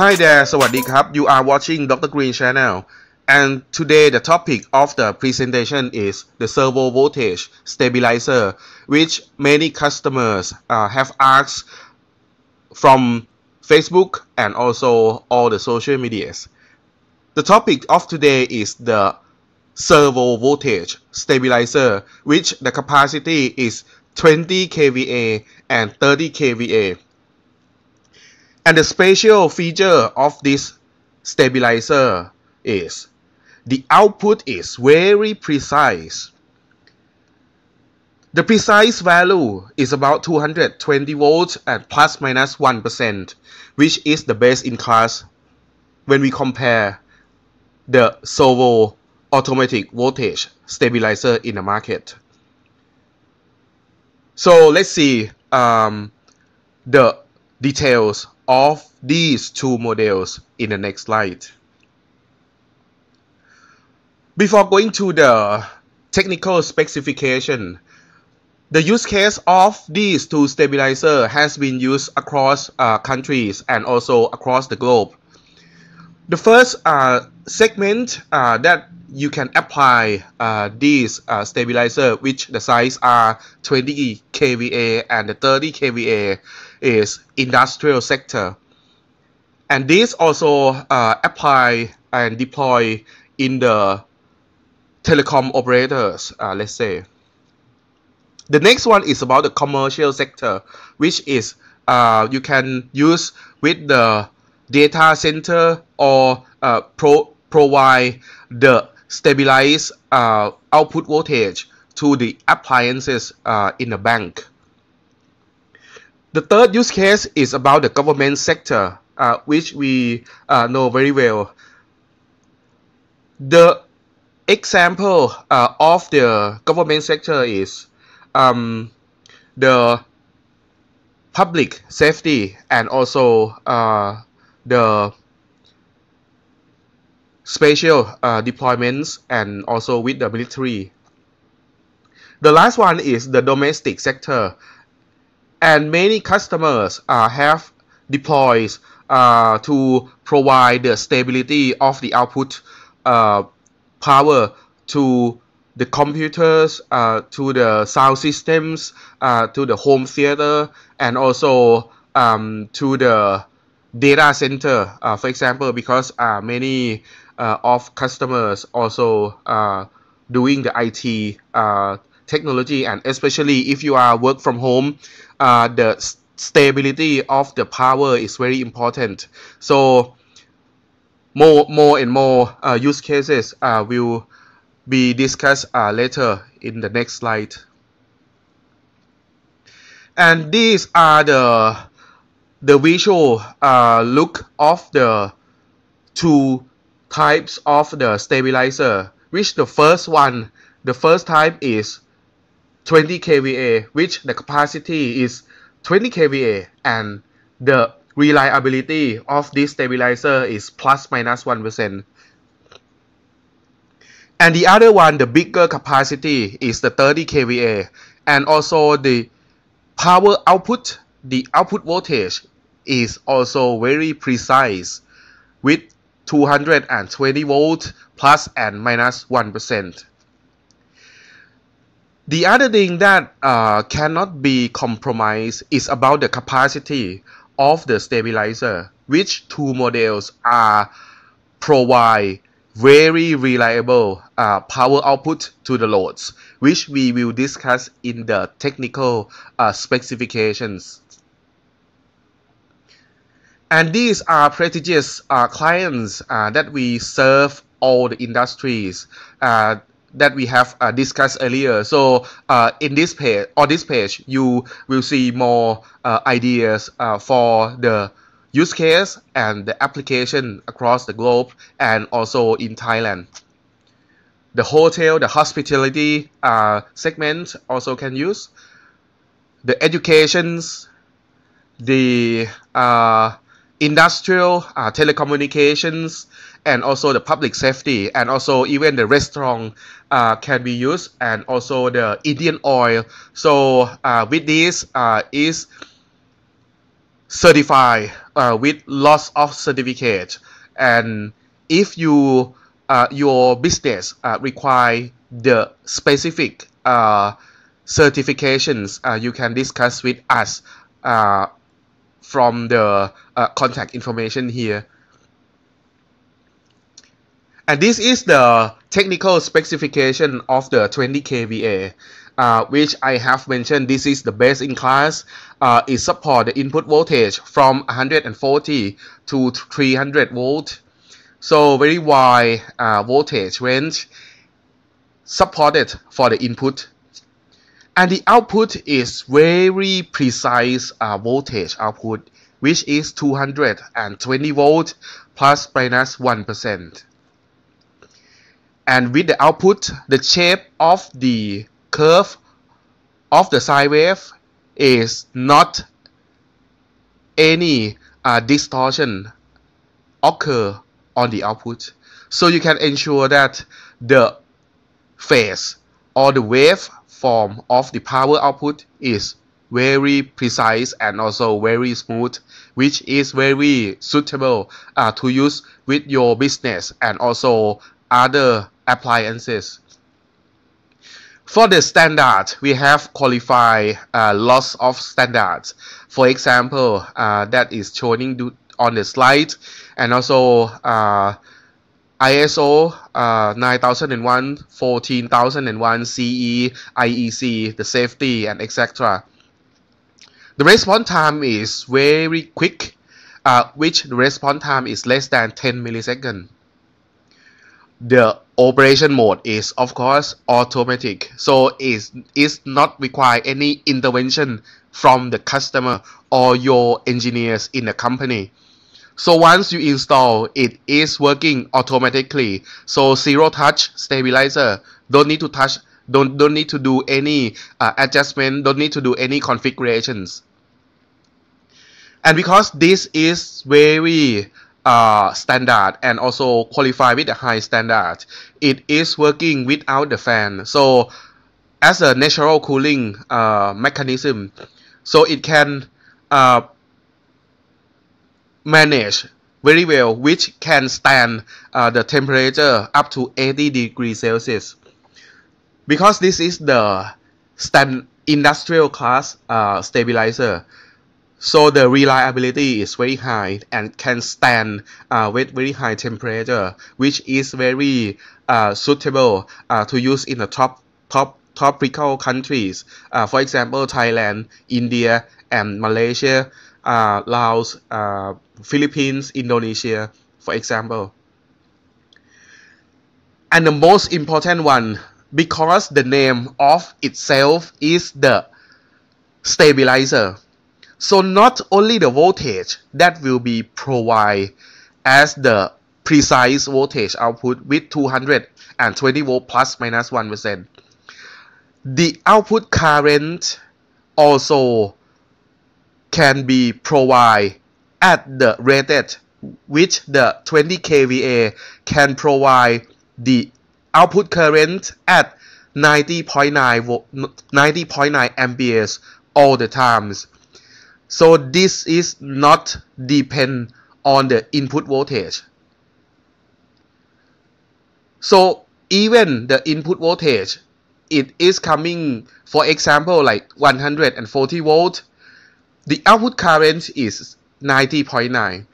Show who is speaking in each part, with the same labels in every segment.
Speaker 1: Hi there สวัสดีครับ you are watching Dr. Green Channel and today the topic of the presentation is the servo voltage stabilizer which many customers uh, have asked from Facebook and also all the social medias. The topic of today is the servo voltage stabilizer which the capacity is 20 kVA and 30 kVA. and the special feature of this stabilizer is the output is very precise. The precise value is about 220 volts and plus minus 1, which is the best in class when we compare the servo automatic voltage stabilizer in the market. So let's see um, the details of these two models in the next slide. Before going to the technical specification, the use case of these two stabilizers has been used across uh, countries and also across the globe. The first uh, segment uh, that you can apply uh, these uh, stabilizer which the size are 20 kVA and the 30 kVA is industrial sector and this also uh, apply and deploy in the telecom operators uh, let's say the next one is about the commercial sector which is uh, you can use with the data center or uh, pro provide the stabilized uh, output voltage to the appliances uh, in the bank. The third use case is about the government sector, uh, which we uh, know very well. The example uh, of the government sector is um, the public safety and also uh, the spatial uh, deployments and also with the military. The last one is the domestic sector and many customers uh, have deployed uh, to provide the stability of the output uh, power to the computers, uh, to the sound systems, uh, to the home theater, and also um, to the data center. Uh, for example, because uh, many uh, of customers also uh, doing the IT technology, and especially if you are work from home, the stability of the power is very important. So more, more and more uh, use cases uh, will be discussed uh, later in the next slide. And these are the the visual uh, look of the two types of the stabilizer. Which the first one, the first type is 20 kVA, which the capacity is 20 kVA, and the reliability of this stabilizer is plus minus 1. And the other one, the bigger capacity is the 30 kVA, and also the power output, the output voltage is also very precise with 220 volt plus and minus 1. The other thing that uh, cannot be compromised is about the capacity of the stabilizer, which two models are provide very reliable uh, power output to the loads, which we will discuss in the technical uh, specifications. And these are prestigious uh, clients uh, that we serve all the industries uh, that we have uh, discussed earlier. So uh, in this page, on this page, you will see more uh, ideas uh, for the use case and the application across the globe and also in Thailand. The hotel, the hospitality uh, segment also can use. The educations, the uh, industrial telecommunications, and also the public safety and also even the restaurant uh, can be used and also the Indian oil. So uh, with this uh, is certified uh, with lots of certificate. And if you uh, your business uh, require the specific uh, certifications uh, you can discuss with us uh, from the contact information here. And this is the technical specification of the 20 kVA uh, which I have mentioned this is the best in class uh, it support the input voltage from 140 to 300 volt. So very wide uh, voltage range supported for the input and the output is very precise uh, voltage output which is 220 volt plus minus minus minus minus 1 percent. And with the output the shape of the curve of the sine wave is not any uh, distortion occur on the output. So you can ensure that the phase or the wave form of the power output is very precise and also very smooth which is very suitable uh, to use with your business and also other appliances. For the standard, we have qualified uh, lots of standards. For example, uh, that is showing on the slide, and also uh, ISO uh, 9001, 14001, CE, IEC, the safety, and etc. The response time is very quick, uh, which the response time is less than 10 milliseconds. The operation mode is of course automatic. So it's, it's not require any intervention from the customer or your engineers in the company so once you install it is working automatically so zero touch stabilizer don't need to touch don't don't need to do any uh, adjustment don't need to do any configurations and because this is very uh, standard and also qualify with a high standard. It is working without the fan. So as a natural cooling uh, mechanism, so it can uh, manage very well, which can stand uh, the temperature up to 80 degrees Celsius. Because this is the stand industrial class uh, stabilizer, so the reliability is very high and can stand uh, with very high temperature, which is very uh, suitable uh, to use in the top top tropical countries. Uh, for example, Thailand, India, and Malaysia, Laos, uh, Philippines, Indonesia, for example. And the most important one, because the name of itself is the stabilizer. So not only the voltage that will be provided as the precise voltage output with 220 volt plus minus 1. The output current also can be provided at the rated which the 20 kVA can provide the output current at 90.9 90.9 amperes all the times so this is not depend on the input voltage. So even the input voltage, it is coming, for example, like 140 volt, the output current is 90.9.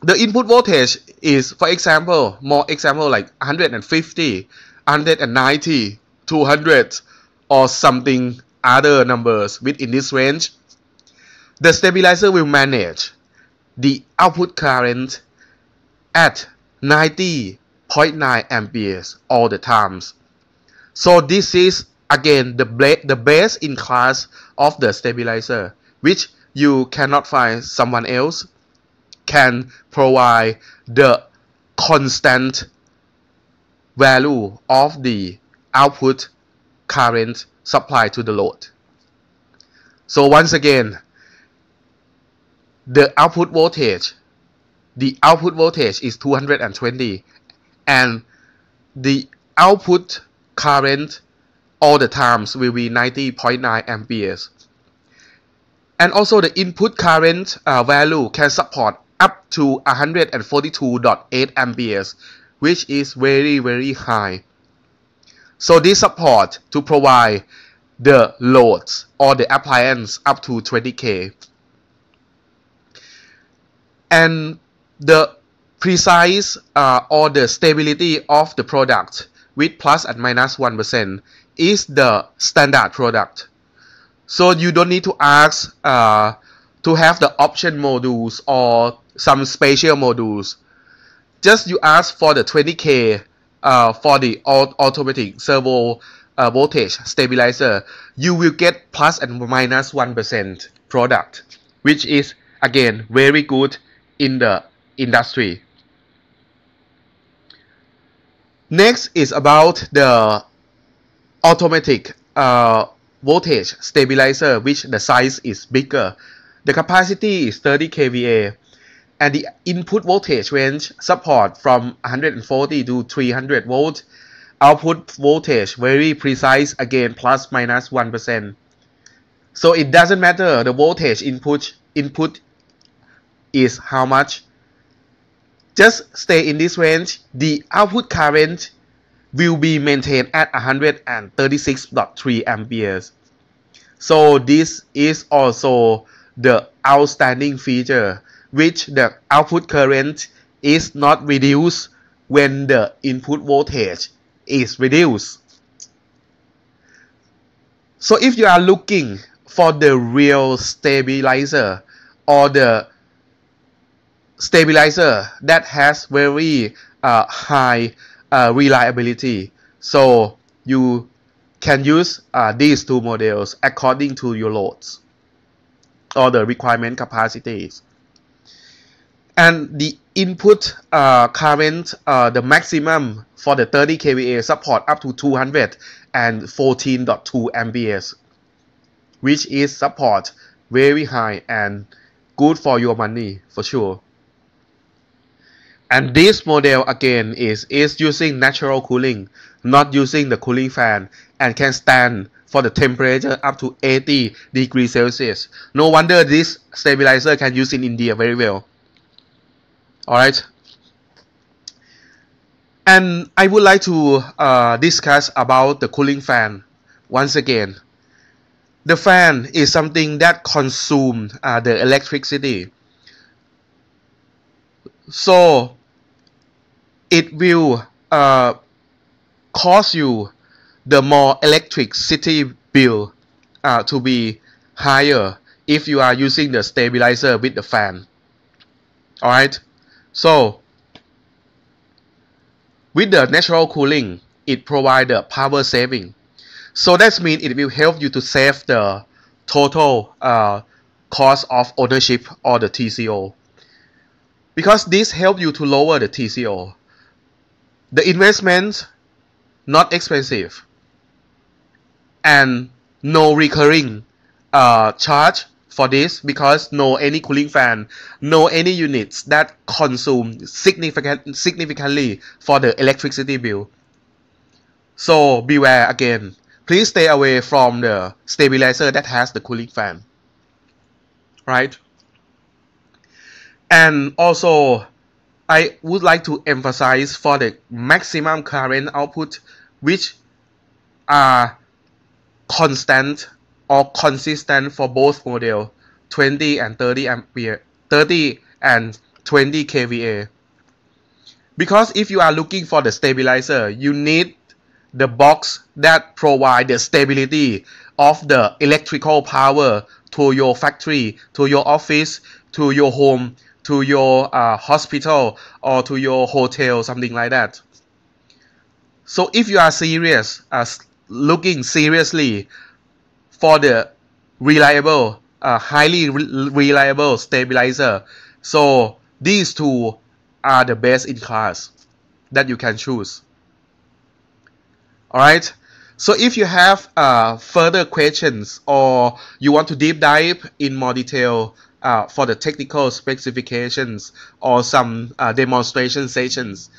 Speaker 1: The input voltage is, for example, more example like 150, 190, 200, or something other numbers within this range, the stabilizer will manage the output current at 90.9 amperes all the times. So this is again the, the best in class of the stabilizer which you cannot find someone else can provide the constant value of the output current supply to the load. So once again, the output voltage, the output voltage is 220 and the output current all the times will be 90.9 amperes. and also the input current uh, value can support up to 142.8 amperes which is very very high so this support to provide the loads or the appliance up to 20k and the precise uh, or the stability of the product with plus and minus 1 is the standard product so you don't need to ask uh, to have the option modules or some special modules. Just you ask for the 20k uh, for the automatic servo uh, voltage stabilizer, you will get plus and minus 1 product, which is again very good in the industry. Next is about the automatic uh, voltage stabilizer which the size is bigger. The capacity is 30 kVA and the input voltage range support from 140 to 300 volt. Output voltage very precise again plus minus 1. So it doesn't matter the voltage input input is how much. Just stay in this range. The output current will be maintained at 136.3 amperes. So this is also the outstanding feature which the output current is not reduced when the input voltage is reduced. So if you are looking for the real stabilizer or the stabilizer that has very uh, high uh, reliability. So you can use uh, these two models according to your loads or the requirement capacities. And the input uh, current, uh, the maximum for the 30 kVA support up to 214.2 amperes, which is support very high and good for your money for sure. And this model again is, is using natural cooling, not using the cooling fan and can stand for the temperature up to 80 degrees Celsius. No wonder this stabilizer can use in India very well. Alright. And I would like to uh, discuss about the cooling fan once again. The fan is something that consumes uh, the electricity. So it will uh, cost you the more electricity bill uh, to be higher if you are using the stabilizer with the fan. Alright? So with the natural cooling it provides the power saving. So that means it will help you to save the total uh, cost of ownership or the TCO because this helps you to lower the TCO the investments not expensive. And no recurring uh, charge for this because no any cooling fan no any units that consume significant significantly for the electricity bill. So beware again. Please stay away from the stabilizer that has the cooling fan. Right? And also I would like to emphasize for the maximum current output which are constant or consistent for both model 20 and 30 ampere 30 and 20 kVA. Because if you are looking for the stabilizer you need the box that provide the stability of the electrical power to your factory to your office to your home to your uh, hospital or to your hotel, something like that. So if you are serious, uh, looking seriously for the reliable, uh, highly re reliable stabilizer, so these two are the best in class that you can choose. Alright, so if you have uh, further questions or you want to deep dive in more detail uh, for the technical specifications or some uh, demonstration sessions,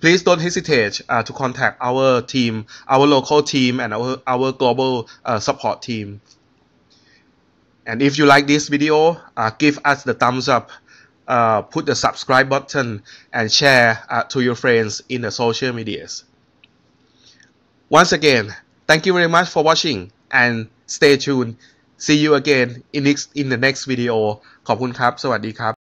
Speaker 1: please don't hesitate uh, to contact our team, our local team, and our, our global uh, support team. and if you like this video uh, give us the thumbs up uh, put the subscribe button and share uh, to your friends in the social medias. Once again thank you very much for watching and stay tuned see you again in next in the next video ขอบคุณครับ สวัสดีครับ